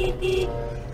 Beep, beep.